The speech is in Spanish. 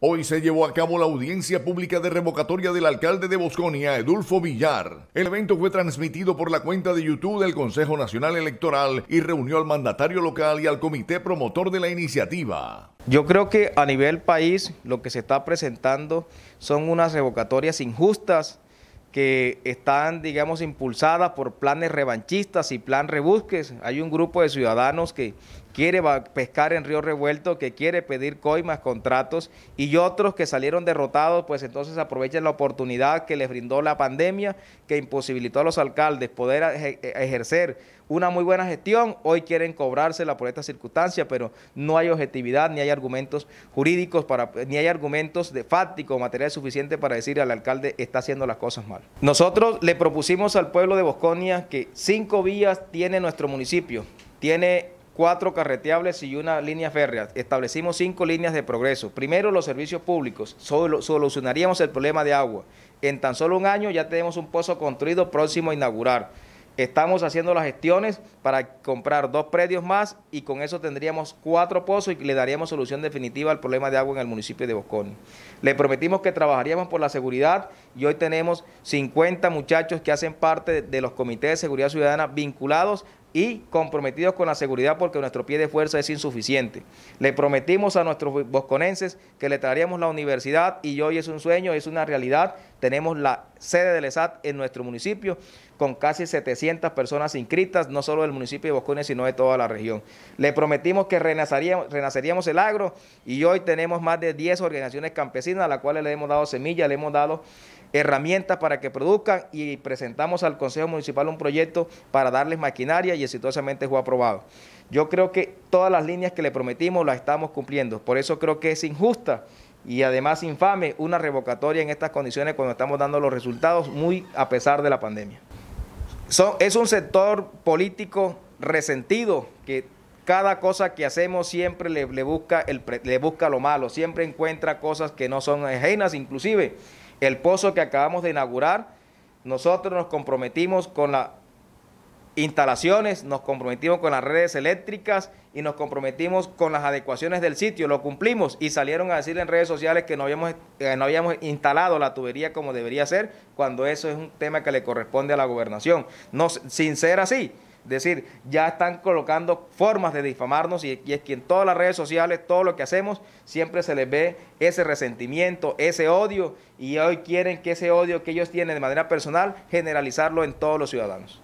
Hoy se llevó a cabo la audiencia pública de revocatoria del alcalde de Bosconia, Edulfo Villar. El evento fue transmitido por la cuenta de YouTube del Consejo Nacional Electoral y reunió al mandatario local y al comité promotor de la iniciativa. Yo creo que a nivel país lo que se está presentando son unas revocatorias injustas que están, digamos, impulsadas por planes revanchistas y plan rebusques. Hay un grupo de ciudadanos que quiere pescar en Río Revuelto, que quiere pedir coimas, contratos, y otros que salieron derrotados, pues entonces aprovechan la oportunidad que les brindó la pandemia, que imposibilitó a los alcaldes poder ejercer una muy buena gestión, hoy quieren cobrársela por esta circunstancia, pero no hay objetividad, ni hay argumentos jurídicos, para, ni hay argumentos de fáctico material suficiente para decir al alcalde está haciendo las cosas mal. Nosotros le propusimos al pueblo de Bosconia que cinco vías tiene nuestro municipio, tiene cuatro carreteables y una línea férrea. Establecimos cinco líneas de progreso. Primero, los servicios públicos. solucionaríamos el problema de agua. En tan solo un año ya tenemos un pozo construido próximo a inaugurar. Estamos haciendo las gestiones para comprar dos predios más y con eso tendríamos cuatro pozos y le daríamos solución definitiva al problema de agua en el municipio de Bosconi. Le prometimos que trabajaríamos por la seguridad y hoy tenemos 50 muchachos que hacen parte de los comités de seguridad ciudadana vinculados y comprometidos con la seguridad porque nuestro pie de fuerza es insuficiente. Le prometimos a nuestros bosconenses que le traeríamos la universidad y hoy es un sueño, es una realidad. Tenemos la sede del ESAT en nuestro municipio con casi 700 personas inscritas, no solo del municipio de Boscones, sino de toda la región. Le prometimos que renaceríamos, renaceríamos el agro y hoy tenemos más de 10 organizaciones campesinas a las cuales le hemos dado semillas, le hemos dado herramientas para que produzcan y presentamos al Consejo Municipal un proyecto para darles maquinaria y exitosamente fue aprobado. Yo creo que todas las líneas que le prometimos las estamos cumpliendo, por eso creo que es injusta y además infame una revocatoria en estas condiciones cuando estamos dando los resultados muy a pesar de la pandemia. es un sector político resentido que cada cosa que hacemos siempre le, busca le busca lo malo, siempre encuentra cosas que no son ajenas, inclusive el pozo que acabamos de inaugurar, nosotros nos comprometimos con las instalaciones, nos comprometimos con las redes eléctricas y nos comprometimos con las adecuaciones del sitio, lo cumplimos y salieron a decir en redes sociales que no habíamos, eh, no habíamos instalado la tubería como debería ser, cuando eso es un tema que le corresponde a la gobernación. No, sin ser así, decir, ya están colocando formas de difamarnos y, es que en todas las redes sociales, todo lo que hacemos, siempre se les ve ese resentimiento, ese odio y hoy quieren que ese odio que ellos tienen de manera personal generalizarlo en todos los ciudadanos.